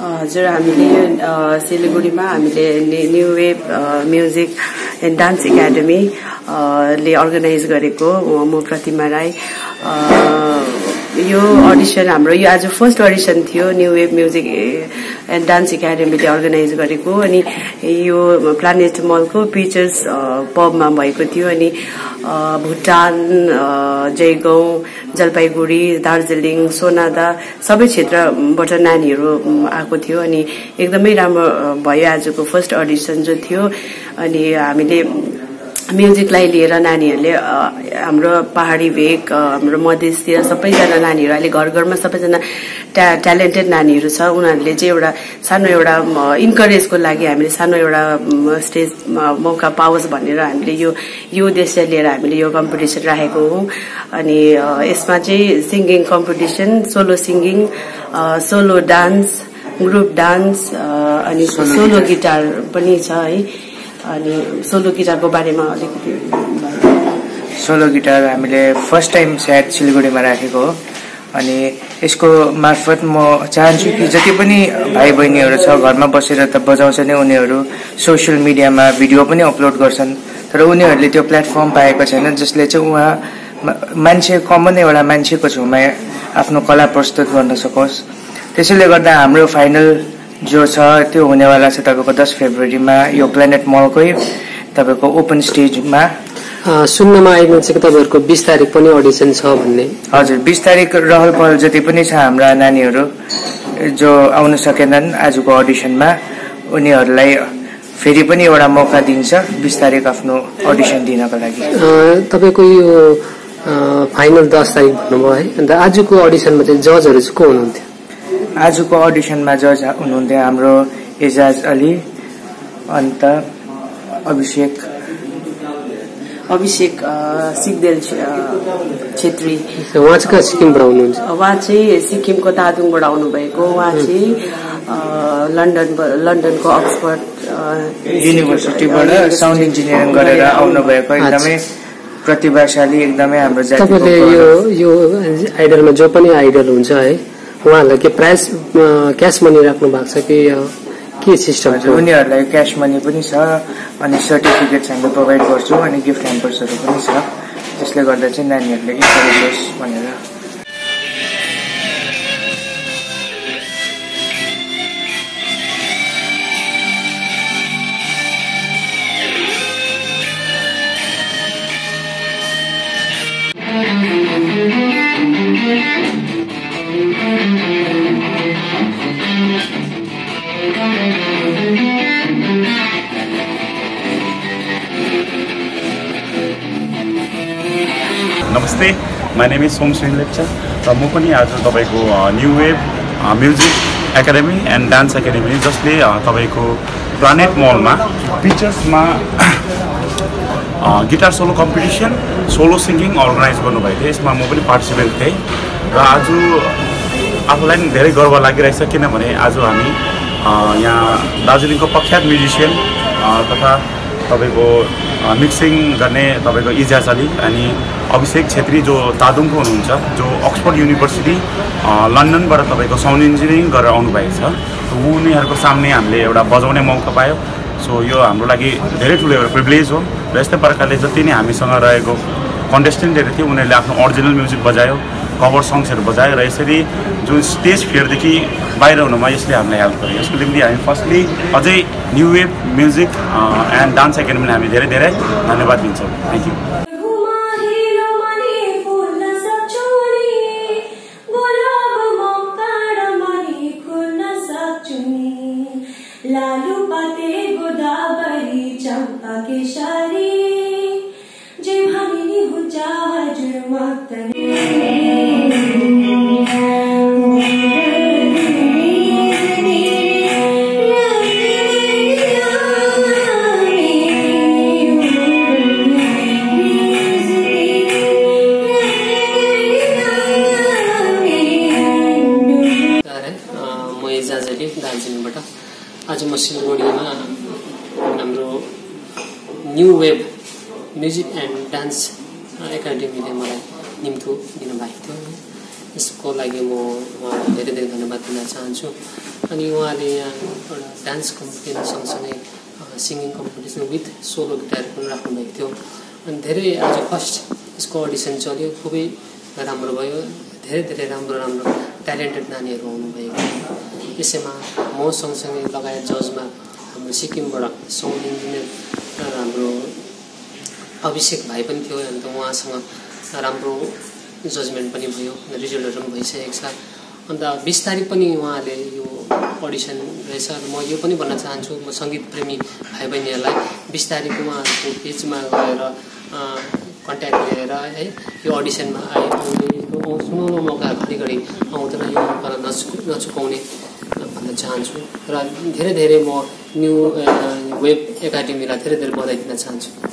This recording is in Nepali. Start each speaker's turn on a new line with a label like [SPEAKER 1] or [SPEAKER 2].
[SPEAKER 1] हजुर हामीले सिलगढीमा हामीले new wave music and dance academy ले अर्गनाइज गरेको म प्रतिमा राई। यो अडिसन हाम्रो यो आज फर्स्ट अडिसन थियो new wave music and dance एकाडेमीले organise गरेको अनि यो प्लानेट मलको पिचर्स पबमा भएको थियो अनि अ, भुटान अ, जयगाउँ जलपाइगुडी दार्जिलिङ सोनादा सबै क्षेत्रबाट नानीहरू आएको थियो अनि एकदमै राम्रो अ, भयो आजको फर्स्ट अडिसन जो थियो अनि हामीले म्युजिकलाई लिएर नानीहरूले हाम्रो पहाडी भेग अ, हाम्रो मधेसतिर सबैजना नानीहरू अहिले घर घरमा सबैजना ट्या ट्यालेन्टेड नानीहरू छ। उनीहरूले चाहिँ एउटा सानो एउटा इन्करेजको लागि हामीले सानो एउटा म, स्टेजमा मौका पाओस् भनेर हामीले यो यो उद्देश्य लिएर हामीले यो कम्पिटिसन राखेको हौँ। अनि यसमा चाहिँ singing competition solo singing solo dance group dance अनि सोलो गिटार पनि छ है। अनि सोलो गिटारको बारेमा अलिकति
[SPEAKER 2] सोलो गिटार हामीले फर्स्ट टाइम सायद सिलगढीमा राखेको हो। अनि यसको मार्फत म चाहन्छु कि जति पनि भाइ बहिनीहरू छ घरमा बसेर त बजाउँछ नै उनीहरू सोसियल मिडियामा भिडियो पनि अपलोड गर्छन्। तर उनीहरूले त्यो प्लेटफर्म पाएको छैन जसले चाहिँ उहाँ मान्छे कमन एउटा मान्छेको छेउमा आफ्नो कला प्रस्तुत गर्न सकोस्। त्यसैले गर्दा हाम्रो फाइनल जो छ त्यो हुनेवाला छ तपाईँको दस फेब्रुअरीमा यो प्लानेट मलकै तपाईँको ओपन स्टेजमा
[SPEAKER 3] सुन्नमा आइरहेको छ कि तपाईँहरूको बिस तारिक पनि अडिसन छ भन्ने?
[SPEAKER 2] हजुर बिस तारिक रहल पहल जति पनि छ हाम्रा नानीहरू जो आउन सकेनन् आजको अडिसनमा उनीहरूलाई फेरि पनि एउटा मौका दिन्छ बिस तारिक आफ्नो अडिसन दिनको लागि।
[SPEAKER 3] तपाईँको यो फाइनल दस तारिक भन्नुभयो है अन्त आजको अडिसनमा चाहिँ जजहरू चाहिँ को हुनुहुन्थ्यो?
[SPEAKER 2] आजको अडिसनमा जज हुनुहुन्थ्यो हाम्रो एजाज अली अन्त अभिषेक
[SPEAKER 1] अभिषेक सिग्देल छेत्री।
[SPEAKER 3] उहाँ चाहिँ कहाँ सिक्किमबाट हुनुहुन्छ
[SPEAKER 1] उहाँ चाहिँ सिक्किमको तादुङबाट आउनुभएको। उहाँ चाहिँ लन्डन लन्डनको अक्सफोर्ड
[SPEAKER 2] युनिभर्सिटीबाट साउन्ड इन्जिनियरिङ गरेर आउनुभएको। एकदमै प्रतिभाशाली एकदमै हाम्रो
[SPEAKER 3] तपाईँले यो यो आइडलमा जो पनि आइडल हुन्छ है उहाँहरूलाई के प्राइस क्यास मनी राख्नु भएको छ कि के सिस्टम छ?
[SPEAKER 2] उनीहरूलाई क्यास मनी पनि छ अनि सर्टिफिकेट्स हामीले प्रोभाइड गर्छौँ अनि गिफ्ट ह्याम्पर्सहरू पनि छ। जसले गर्दा चाहिँ नानीहरूले इन्करेज होस् भनेर
[SPEAKER 4] नमस्ते my name is Somsingh Lepcha र म पनि आज तपाईँको new wave music academy and dance academy जसले तपाईँको प्लानेट मलमा पिक्चर्समा guitar solo competition solo singing organise गर्नुभएको थियो। यसमा म पनि पार्टिसिपेन्ट थिएँ। र आज आफूलाई पनि धेरै गर्व लागिरहेछ किनभने आज हामी यहाँ दार्जिलिङको प्रख्यात म्युजिसियन तथा तपाईँको मिक्सिङ गर्ने तपाईँको इजाज अली अनि अभिषेक छेत्री जो तादुङको हुनुहुन्छ जो अक्सफोर्ड युनिभर्सिटी लन्डनबाट तपाईँको साउन्ड इन्जिनियरिङ गरेर आउनुभएको छ। उनीहरूको सामने हामीले एउटा बजाउने मौका पायो। सो यो हाम्रो लागि धेरै ठुलो एउटा प्रिभिलेज हो। र यस्तै प्रकारले जति नै हामीसँग रहेको कन्टेस्टेन्टहरू थियो उनीहरूले आफ्नो अरिजिनल म्युजिक बजायो कभर सङ्ग्सहरू बजायो र यसरी जुन स्टेज फियरदेखि बाहिर हुनुमा यसले हामीलाई हेल्प गर्यो। यसको निम्ति हामी फर्स्टली अझै new wave music and dance एकाडेमीलाई हामी धेरै धेरै धन्यवाद दिन्छौँ। थ्याङ्क यू
[SPEAKER 5] मनी फुल्न सक्छु नि गुलाब
[SPEAKER 3] आज म सिलगढीमा हाम्रो new wave music and dance एकाडेमीले मलाई निम्तो दिनुभएको थियो। यसको लागि म उहाँलाई धेरै धेरै धन्यवाद दिन चाहन्छु। अनि उहाँले यहाँ एउटा डान्स कम्पिटिसन सँगसँगै singing competition with solo guitar पनि राख्नुभएको थियो। अनि धेरै आज फर्स्ट यसको अडिसन चल्यो। खुबै राम्रो भयो। धेरै धेरै राम्रो राम्रो ट्यालेन्टेड नानीहरू आउनुभएको यसैमा म सँगसँगै लगायत जजमा हाम्रो सिक्किमबाट साउन्ड इन्जिनियर हाम्रो अभिषेक भाइ पनि थियो अन्त उहाँसँग राम्रो जजमेन्ट पनि भयो रिजल्टहरू पनि भइसकेको छ। अन्त बिस तारिक पनि उहाँले यो अडिसन रहेछ। म यो पनि भन्न चाहन्छु म सङ्गीत प्रेमी भाइ बहिनीहरूलाई बिस तारिक उहाँहरूको पेजमा गएर कन्ट्याक्ट लिएर है यो अडिसनमा आए सुनाउनु मौका घरिघरि आउँदैन यो मौका नचु नचुकाउने भन्न चाहन्छु र धेरै धेरै म न्यु वेब एकाडेमीलाई धेरै धेरै बधाई दिन चाहन्छु।